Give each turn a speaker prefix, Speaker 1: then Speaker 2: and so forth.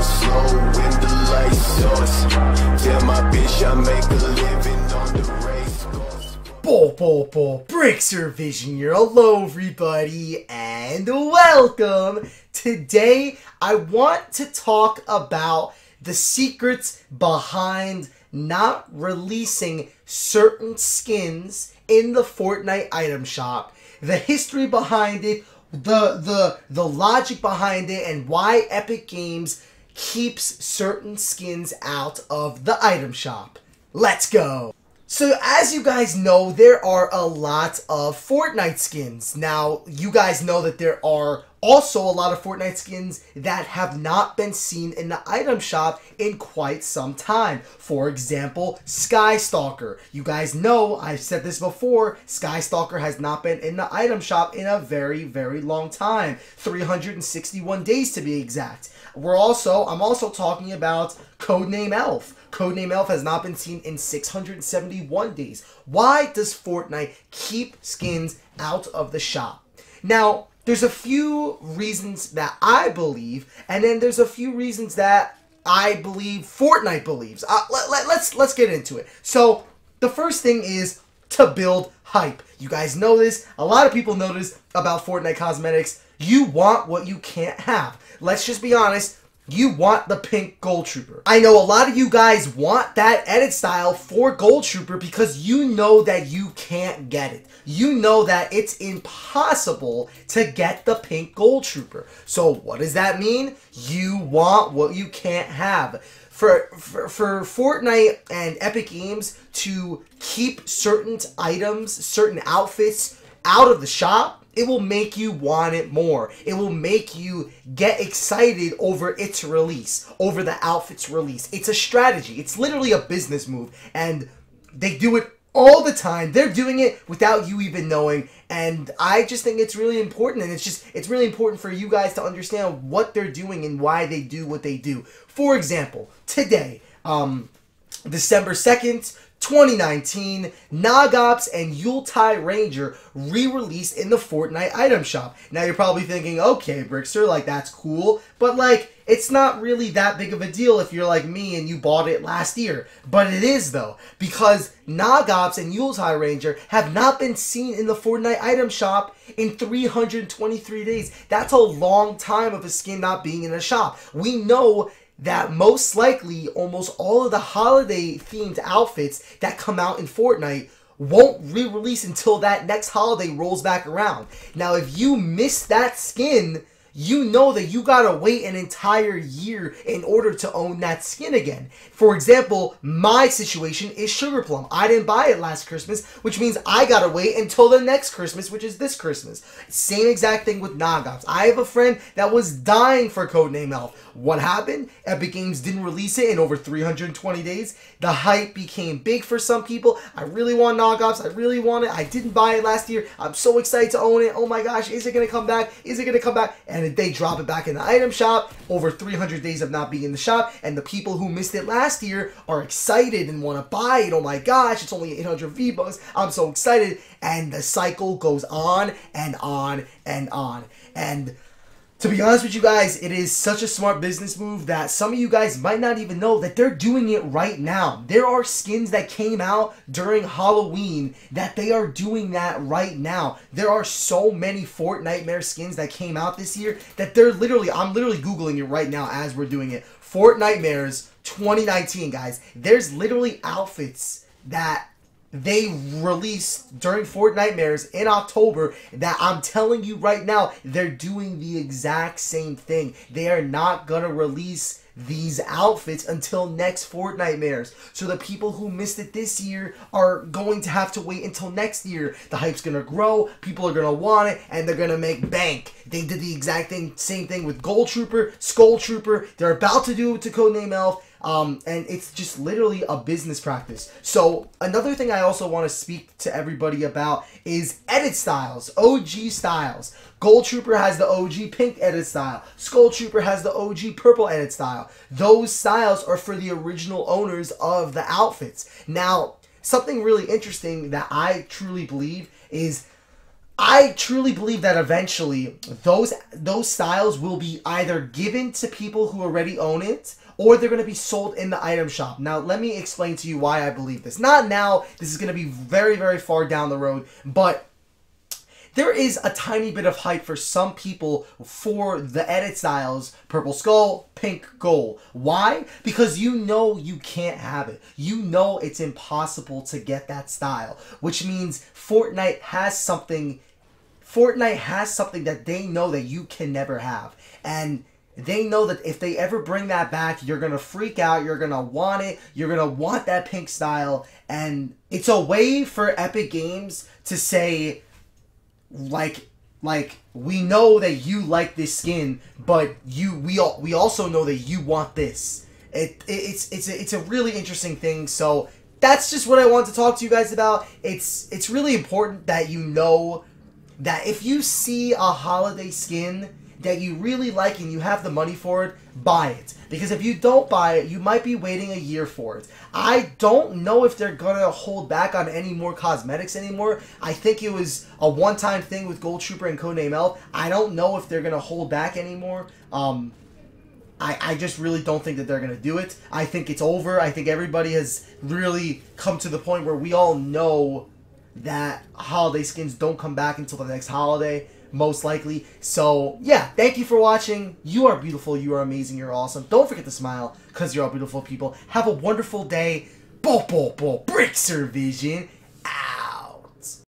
Speaker 1: down slow when the lights on. Tell my bitch I make a living on the race course.
Speaker 2: Bo bo bo Brixer Vision here. Hello everybody and welcome. Today I want to talk about the secrets behind not releasing certain skins in the Fortnite item shop, the history behind it, the the the logic behind it and why Epic Games keeps certain skins out of the item shop. Let's go. So as you guys know, there are a lot of Fortnite skins. Now, you guys know that there are also a lot of Fortnite skins that have not been seen in the item shop in quite some time. For example, Skystalker. You guys know, I've said this before, Skystalker has not been in the item shop in a very, very long time. 361 days to be exact. We're also, I'm also talking about Codename Elf. Codename Elf has not been seen in 671 days. Why does Fortnite keep skins out of the shop? Now, there's a few reasons that I believe, and then there's a few reasons that I believe Fortnite believes. Uh, let, let, let's let's get into it. So the first thing is to build hype. You guys know this. A lot of people know this about Fortnite cosmetics. You want what you can't have. Let's just be honest. You want the pink Gold Trooper. I know a lot of you guys want that edit style for Gold Trooper because you know that you can't get it. You know that it's impossible to get the pink Gold Trooper. So what does that mean? You want what you can't have. For, for, for Fortnite and Epic Games to keep certain items, certain outfits out of the shop, it will make you want it more. It will make you get excited over its release, over the outfit's release. It's a strategy. It's literally a business move. And they do it all the time. They're doing it without you even knowing. And I just think it's really important. And it's just, it's really important for you guys to understand what they're doing and why they do what they do. For example, today, um, December 2nd, 2019, Nogops and Yuletide Ranger re-released in the Fortnite item shop. Now you're probably thinking, okay, Brixer, like that's cool, but like it's not really that big of a deal if you're like me and you bought it last year. But it is though, because Nogops and Yuletide Ranger have not been seen in the Fortnite item shop in 323 days. That's a long time of a skin not being in a shop. We know that most likely almost all of the holiday themed outfits that come out in Fortnite won't re-release until that next holiday rolls back around. Now, if you miss that skin, you know that you gotta wait an entire year in order to own that skin again. For example, my situation is Sugar Plum. I didn't buy it last Christmas, which means I gotta wait until the next Christmas, which is this Christmas. Same exact thing with Nogops. I have a friend that was dying for Codename Elf. What happened? Epic Games didn't release it in over 320 days. The hype became big for some people. I really want Nogops. I really want it. I didn't buy it last year. I'm so excited to own it. Oh my gosh, is it gonna come back? Is it gonna come back? And and they drop it back in the item shop over 300 days of not being in the shop and the people who missed it last year are excited and want to buy it oh my gosh it's only 800 v bucks i'm so excited. And the cycle goes on and on and on. And to be honest with you guys, it is such a smart business move that some of you guys might not even know that they're doing it right now. There are skins that came out during Halloween that they are doing that right now. There are so many Fortnitemares skins that came out this year that they're literally, I'm literally Googling it right now as we're doing it. Fortnitemares 2019, guys. There's literally outfits that they released during Fortnitemares in October that I'm telling you right now, they're doing the exact same thing. They are not going to release these outfits until next Fortnitemares. So the people who missed it this year are going to have to wait until next year. The hype's gonna grow, people are gonna want it, and they're gonna make bank. They did the exact thing, same thing with Gold Trooper, Skull Trooper. They're about to do it to Codename Elf. Um, and it's just literally a business practice. So another thing I also want to speak to everybody about is edit styles, OG styles. Gold Trooper has the OG pink edit style. Skull Trooper has the OG purple edit style. Those styles are for the original owners of the outfits. Now, something really interesting that I truly believe is I truly believe that eventually those those styles will be either given to people who already own it or they're going to be sold in the item shop. Now, let me explain to you why I believe this. Not now, this is going to be very very far down the road, but there is a tiny bit of hype for some people for the edit styles purple skull, pink gold. Why? Because you know you can't have it. You know it's impossible to get that style, which means Fortnite has something Fortnite has something that they know that you can never have. And they know that if they ever bring that back, you're gonna freak out, you're gonna want it, you're gonna want that pink style, and it's a way for Epic Games to say, like, like we know that you like this skin, but you we all we also know that you want this. It, it it's it's a, it's a really interesting thing. So that's just what I want to talk to you guys about. It's it's really important that you know that if you see a holiday skin that you really like and you have the money for it, buy it. Because if you don't buy it, you might be waiting a year for it. I don't know if they're gonna hold back on any more cosmetics anymore. I think it was a one-time thing with Gold Trooper and Codename Elf. I don't know if they're gonna hold back anymore. Um, I, I just really don't think that they're going to do it. I think it's over. I think everybody has really come to the point where we all know that holiday skins don't come back until the next holiday, most likely. So, yeah, thank you for watching. You are beautiful. You are amazing. You're awesome. Don't forget to smile because you're all beautiful people. Have a wonderful day. Bo, bo, bo, Brixer Vision.